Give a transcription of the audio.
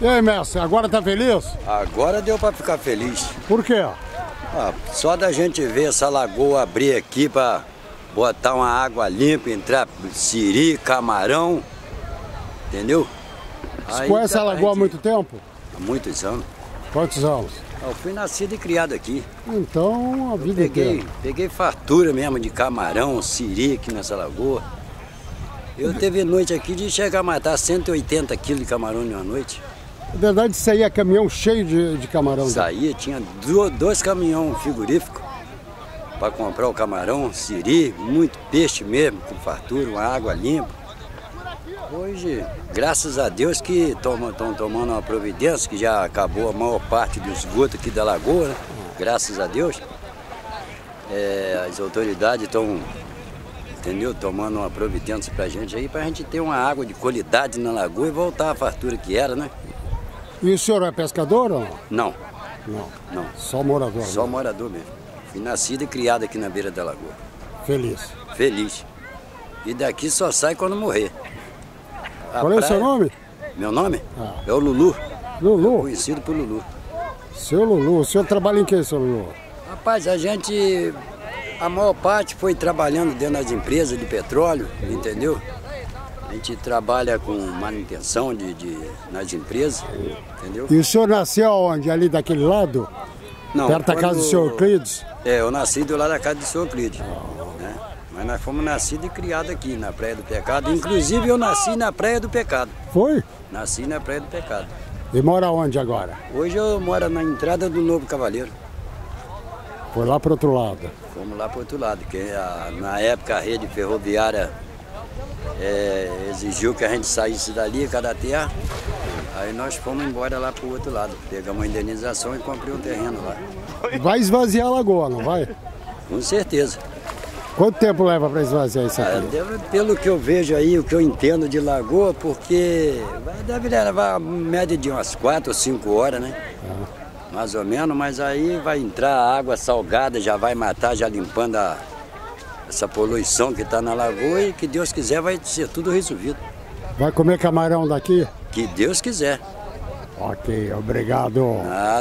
E aí, mestre, agora tá feliz? Agora deu para ficar feliz. Por quê? Ah, só da gente ver essa lagoa abrir aqui para botar uma água limpa, entrar siri, camarão, entendeu? Você conhece tá a lagoa há gente- muito tempo? Há muitos anos. Quantos anos? Eu fui nascido e criado aqui. Então, a vida Peguei, inteira. peguei fartura mesmo de camarão, siri aqui nessa lagoa. Eu teve noite aqui de chegar a matar 180 quilos de camarão em uma noite. Na verdade, é caminhão cheio de, de camarão. Saía, tinha do- dois caminhão frigoríficos para comprar o camarão, siri, muito peixe mesmo, com fartura, uma água limpa. Hoje, graças a Deus que estão tomando uma providência, que já acabou a maior parte do esgoto aqui da lagoa, né? graças a Deus. É, as autoridades estão, entendeu, tomando uma providência pra gente aí, pra gente ter uma água de qualidade na lagoa e voltar à fartura que era, né? E o senhor é pescador ou não? Não, Não, só morador. Só né? morador mesmo. Fui nascido e criado aqui na beira da lagoa. Feliz. Feliz. E daqui só sai quando morrer. A Qual é o seu praia- nome? Meu nome? Ah. É o Lulu, Lulu. conhecido por Lulu. Seu Lulu. O senhor trabalha em que, seu Lulu? Rapaz, a gente, a maior parte foi trabalhando dentro das empresas de petróleo, entendeu? A gente trabalha com manutenção de, de- nas empresas, entendeu? E o senhor nasceu onde? Ali daquele lado? Não, Perto da casa do quando- senhor Euclides? É, eu nasci do lado da casa do senhor Euclides. né? Mas nós fomos nascidos e criados aqui na Praia do Pecado. Inclusive eu nasci na Praia do Pecado. Foi? Nasci na Praia do Pecado. E mora onde agora? Hoje eu moro na entrada do Novo Cavaleiro. Foi lá pro outro lado. Fomos lá para outro lado, que a- na época a rede ferroviária é, exigiu que a gente saísse dali, cada terra. Aí nós fomos embora lá para o outro lado. Pegamos a indenização e comprei um terreno lá. Vai esvaziar a lagoa, não vai? Com certeza. Quanto tempo leva para esvaziar isso Ah, aqui? deve- pelo que eu vejo aí, o que eu entendo de lagoa, porque deve levar média de umas 4 ou 5 horas, né? Mais ou menos, mas aí vai entrar a água salgada, já vai matar, já limpando a- essa poluição que está na lagoa e que Deus quiser vai ser tudo resolvido. Vai comer camarão daqui? Que Deus quiser. Ok, obrigado. Ah,